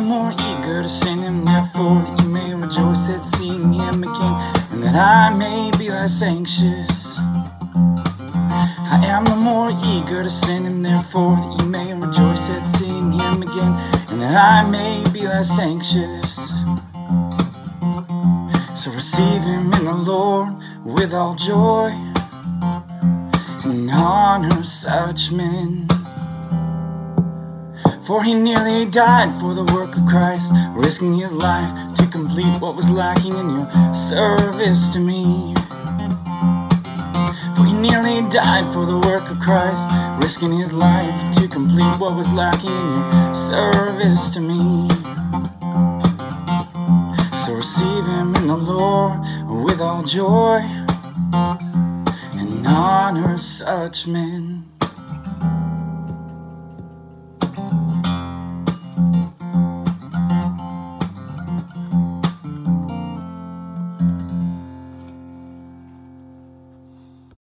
more eager to send him, therefore that you may rejoice at seeing him again, and that I may be less anxious. I am the more eager to send him, therefore that you may rejoice at seeing him again, and that I may be less anxious. So receive him in the Lord with all joy and honor such men. For he nearly died for the work of Christ, risking his life to complete what was lacking in your service to me. For he nearly died for the work of Christ, risking his life to complete what was lacking in your service to me. So receive him in the Lord with all joy and honor such men.